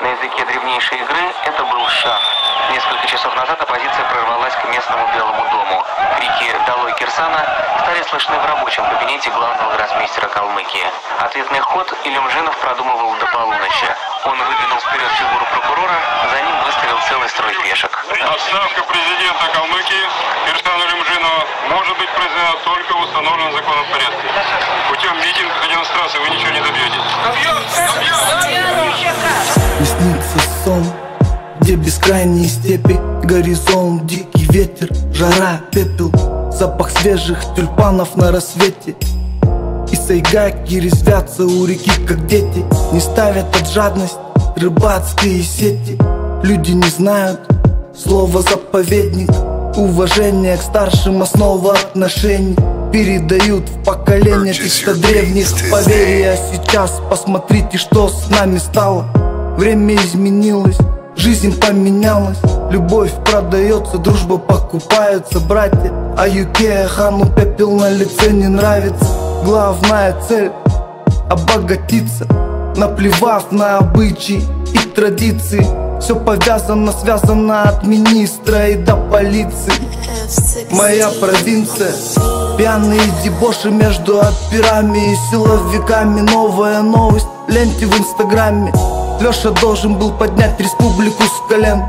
На языке древнейшей игры это был шах. Несколько часов назад оппозиция прорвалась к местному Белому дому. Крики «Долой Кирсана» стали слышны в рабочем кабинете главного гроссмейстера Калмыкии. Ответный ход Илюмжинов продумывал до полуночи. Он выдвинул вперед фигуру прокурора, за ним выставил целый строй пешек. Отставка президента Калмыкии Кирсана Илюмжинова может быть произведена только в установленном законом порядке. Путем митингов и демонстраций вы ничего не где бескрайние степи Горизонт, дикий ветер, жара, пепел Запах свежих тюльпанов на рассвете. И сайгаки резвятся у реки, как дети Не ставят от жадность рыбацкие сети. Люди не знают слова заповедник Уважение к старшим основа отношений Передают в поколение текста древних поверий. А сейчас посмотрите, что с нами стало. Время изменилось, жизнь поменялась Любовь продается, дружба покупается, братья. А Юке хану пепел на лице не нравится. Главная цель – обогатиться Наплевав на обычаи и традиции. Все повязано, связано от министра и до полиции. Моя провинция Пьяные дебоши между операми и силовиками. Новая новость ленте в инстаграме Леша должен был поднять республику с колен.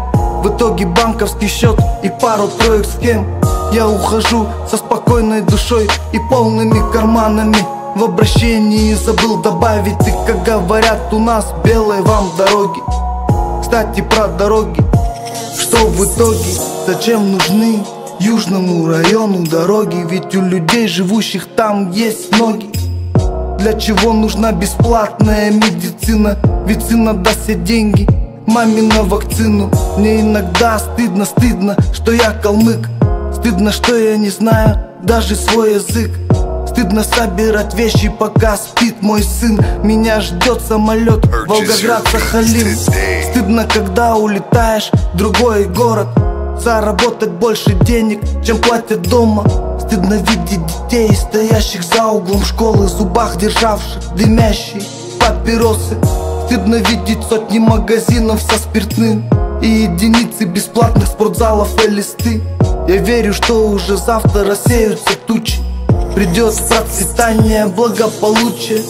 В итоге банковский счет и пару-троек схем. Я ухожу со спокойной душой и полными карманами. В обращении забыл добавить И как говорят у нас, белые вам дороги. Кстати, про дороги. Что в итоге, зачем нужны Южному району дороги? Ведь у людей, живущих там, есть ноги для чего нужна бесплатная медицина? Ведь сын отдаст все деньги маме на вакцину. Мне иногда стыдно, стыдно, что я калмык. Стыдно, что я не знаю даже свой язык. Стыдно собирать вещи, пока спит мой сын. Меня ждет самолет Волгоград, Сахалин Стыдно, когда улетаешь в другой город Заработать больше денег, чем платят дома. Стыдно видеть детей, стоящих за углом школы зубах державших дымящие папиросы. Стыдно видеть сотни магазинов со спиртным И единицы бесплатных спортзалов и листы. Я верю, что уже завтра рассеются тучи. Придет процветание, благополучие.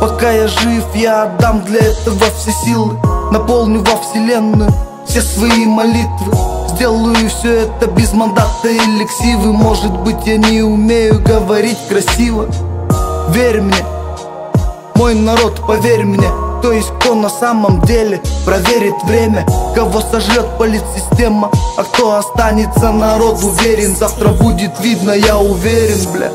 Пока я жив, я отдам для этого все силы Наполню во вселенную все свои молитвы Сделаю все это без мандата и лексивы Может быть я не умею говорить красиво. Верь мне, мой народ, поверь мне. То есть кто на самом деле проверит время? Кого сожрет политсистема А кто останется народ уверен Завтра будет видно, я уверен, бля